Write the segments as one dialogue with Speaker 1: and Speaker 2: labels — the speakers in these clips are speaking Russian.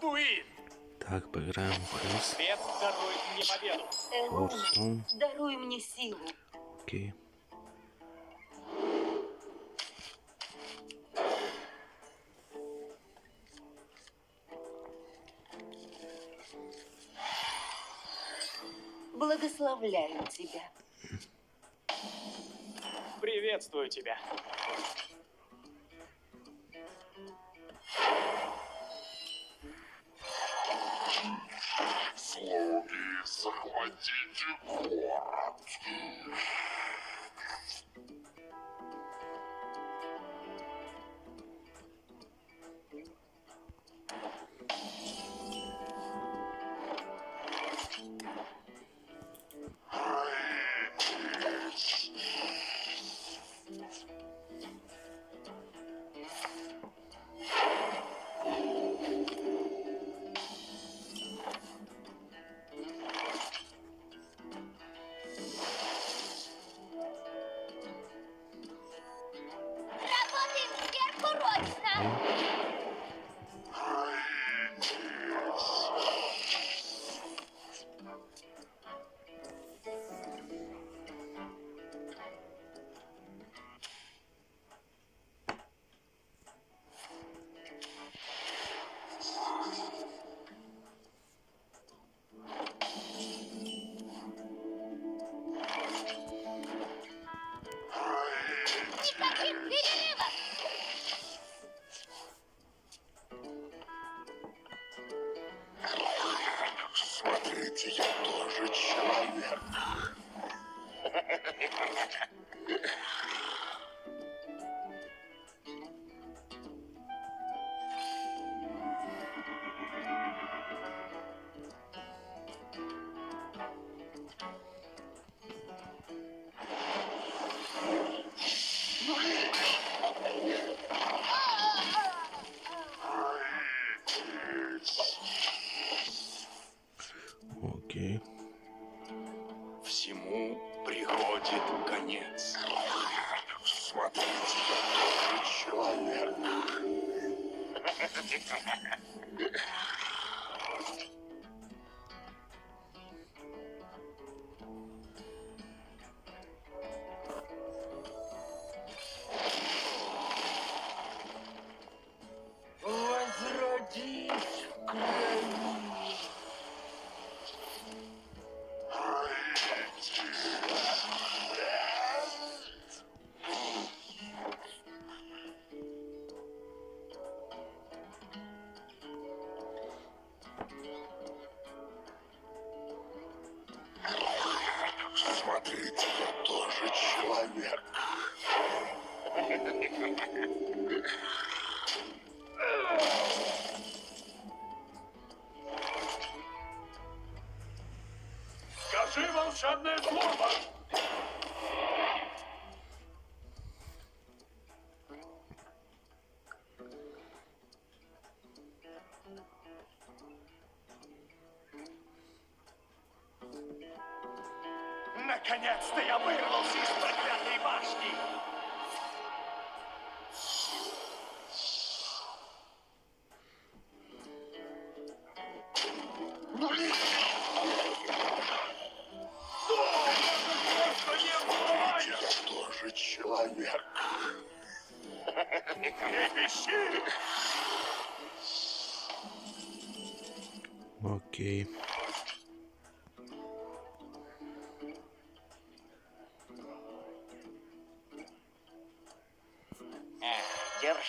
Speaker 1: Ардуин!
Speaker 2: Так, поиграем в ХС.
Speaker 1: Свет дарует мне победу.
Speaker 2: Форсом.
Speaker 3: Даруй мне силу.
Speaker 2: Окей.
Speaker 3: Благословляю тебя.
Speaker 1: Приветствую тебя.
Speaker 4: Слуги, захватите город.
Speaker 1: Наконец-то я вырвался из проклятой башни!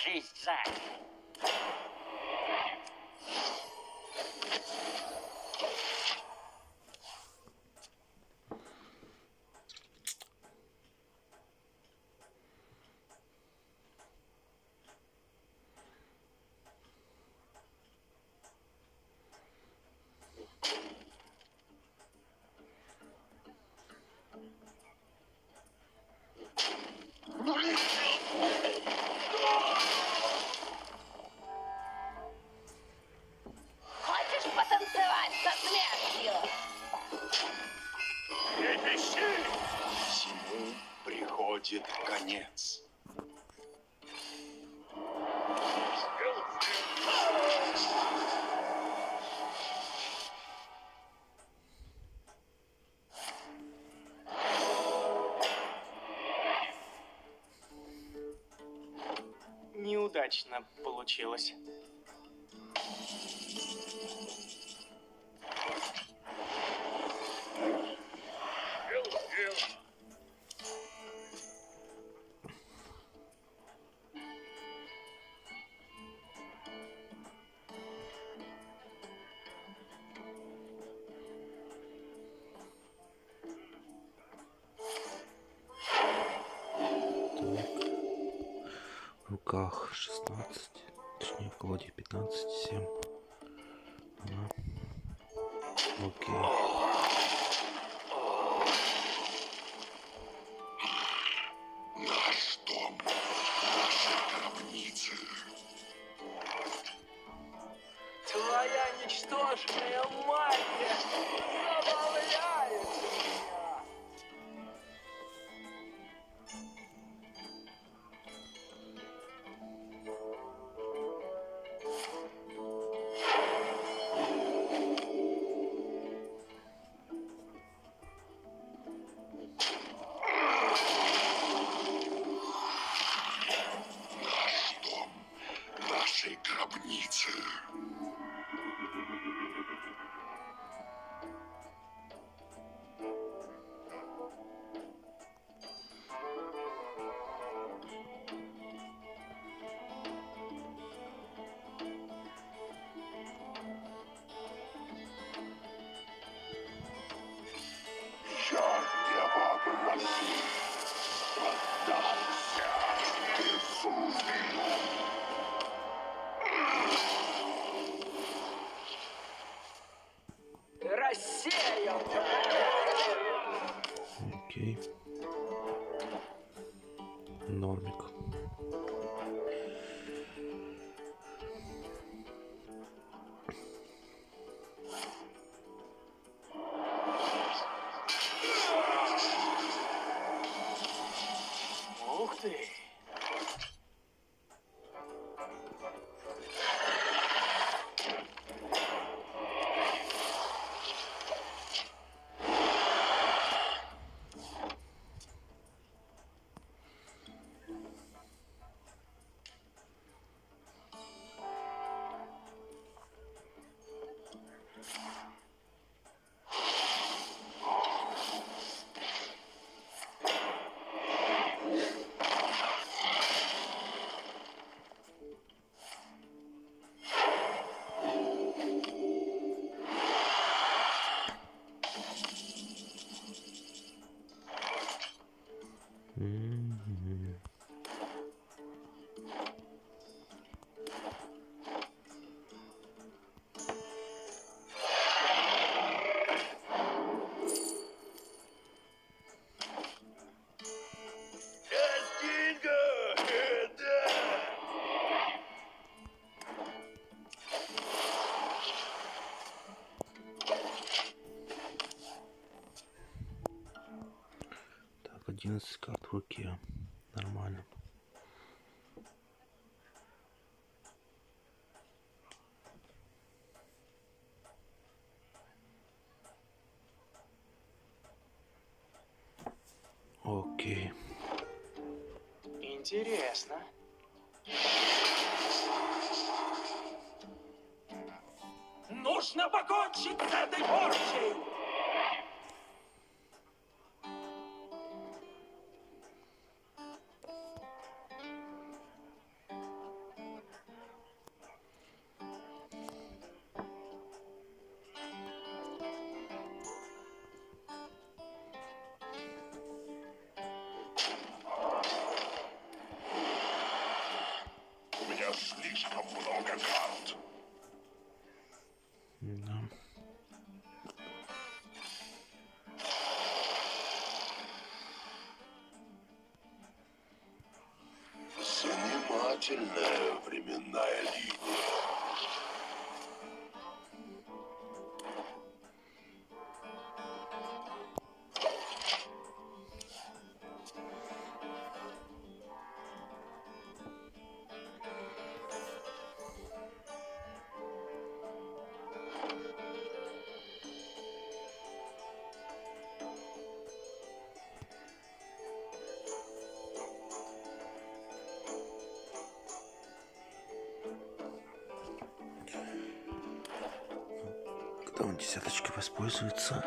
Speaker 5: she's Zach.
Speaker 6: Удачно получилось.
Speaker 2: В руках 16, точнее в колоде 15, 7. Ага. Окей. 11 карт руке. Нормально. Окей.
Speaker 6: Интересно.
Speaker 1: Нужно покончить с этой порчей!
Speaker 4: Слишком много карт.
Speaker 2: Да.
Speaker 4: Занимательная
Speaker 2: Потом десяточкой воспользуется.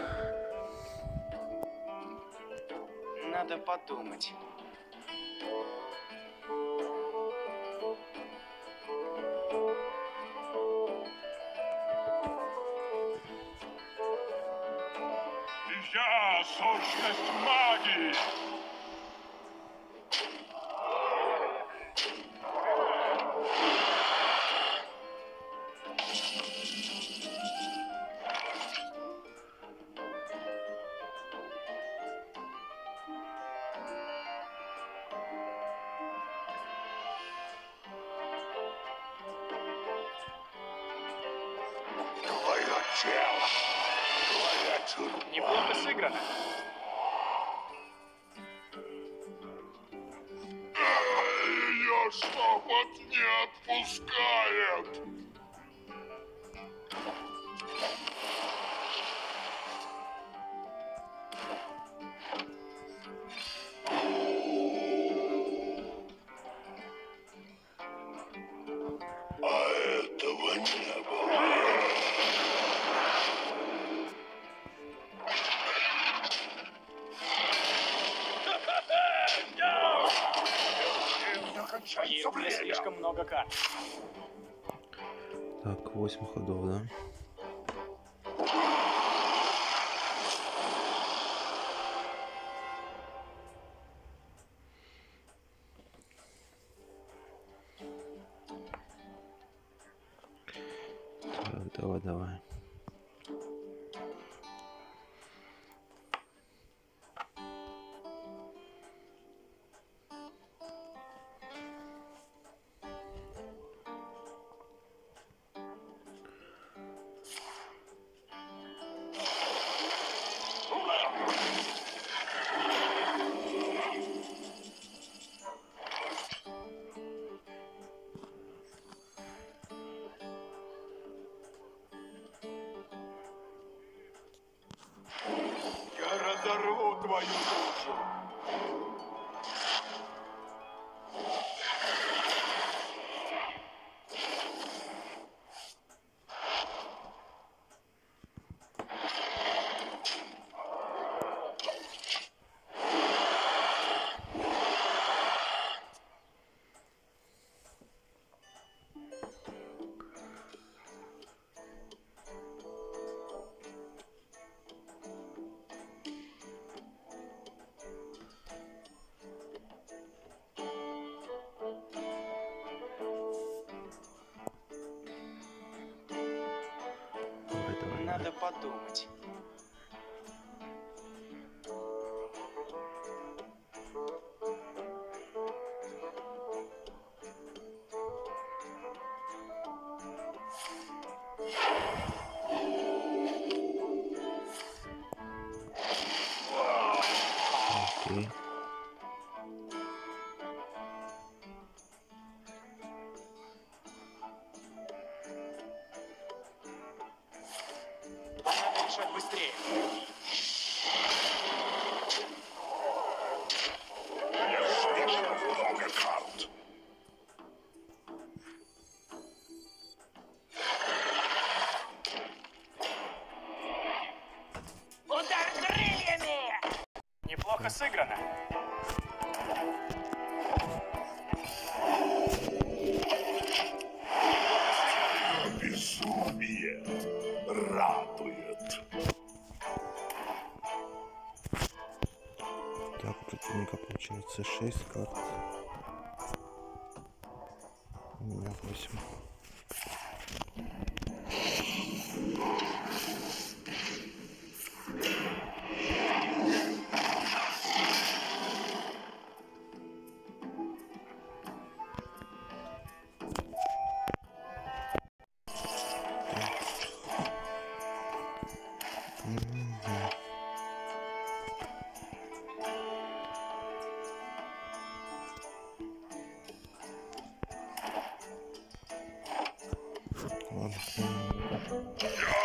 Speaker 6: Надо подумать.
Speaker 4: Я сущность Тюрьма!
Speaker 6: Неплохо сыграно.
Speaker 4: Ее шепот не отпускает!
Speaker 2: 8 ходов, да?
Speaker 6: Подумать.
Speaker 2: Получается 6 карт. У меня 8.
Speaker 1: Oh.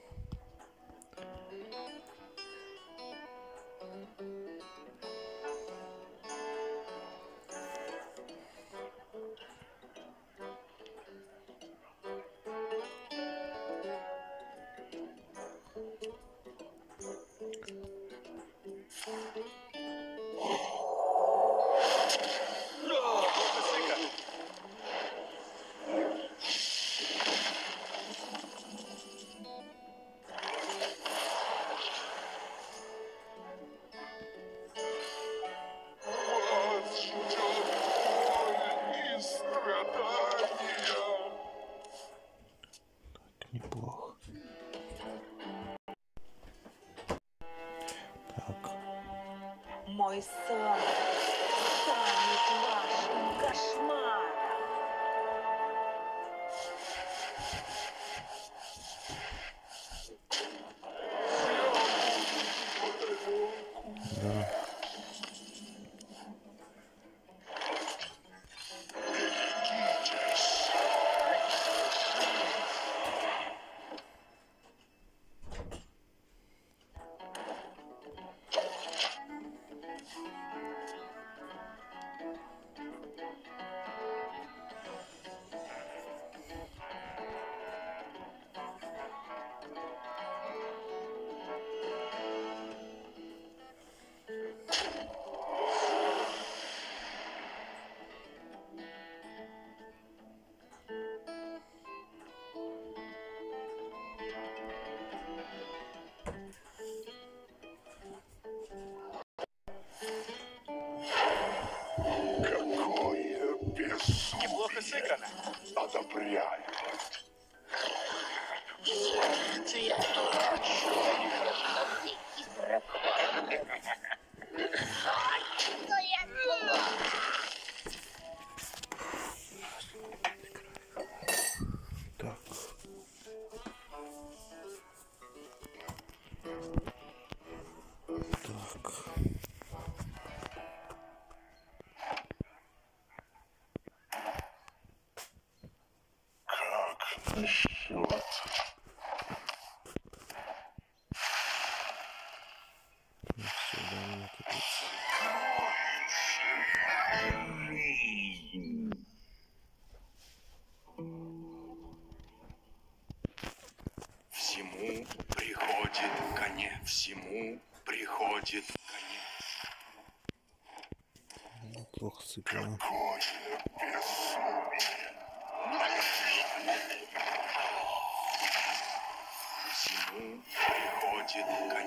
Speaker 2: そ
Speaker 4: う。Безумие.
Speaker 6: Неплохо сыграно.
Speaker 4: Одобряю.
Speaker 2: Ну, ну,
Speaker 4: Всему приходит конец. Всему приходит конец.
Speaker 2: Ну,
Speaker 4: плохо сыпано. Всему приходит конец.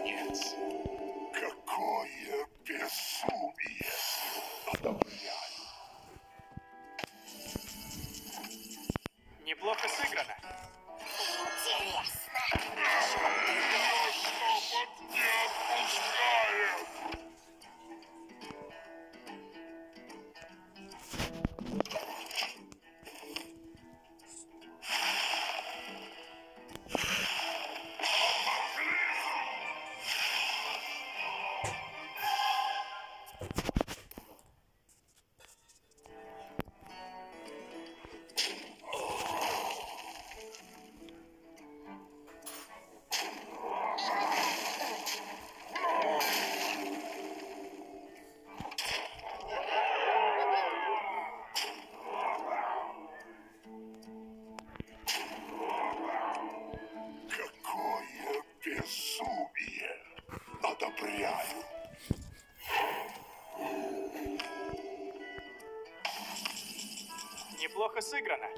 Speaker 6: Неплохо сыграно.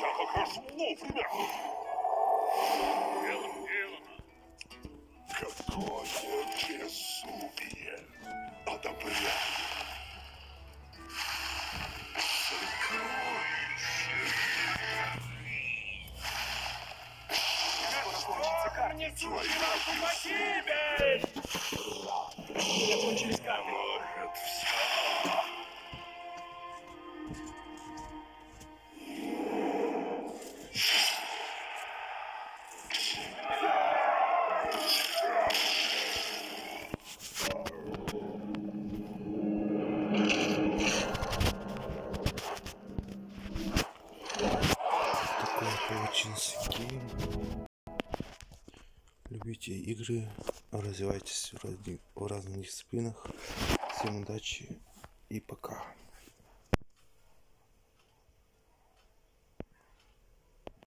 Speaker 4: Я как раз вовремя. Делом, делом. Какое безумие. Одобряю.
Speaker 6: Скоро кончится карта.
Speaker 1: Не чужих погибель!
Speaker 6: Закончились карты.
Speaker 2: Развивайтесь в разных, дисциплинах. Всем удачи.